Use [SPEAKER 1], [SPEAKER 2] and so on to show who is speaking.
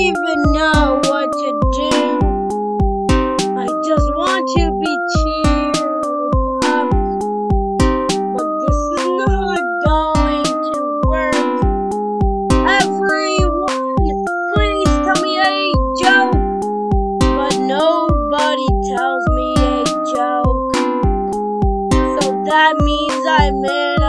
[SPEAKER 1] even know what to do. I just want to be cheered up. But this is not going to work. Everyone, please tell me a joke. But nobody tells me a joke. So that means I'm in.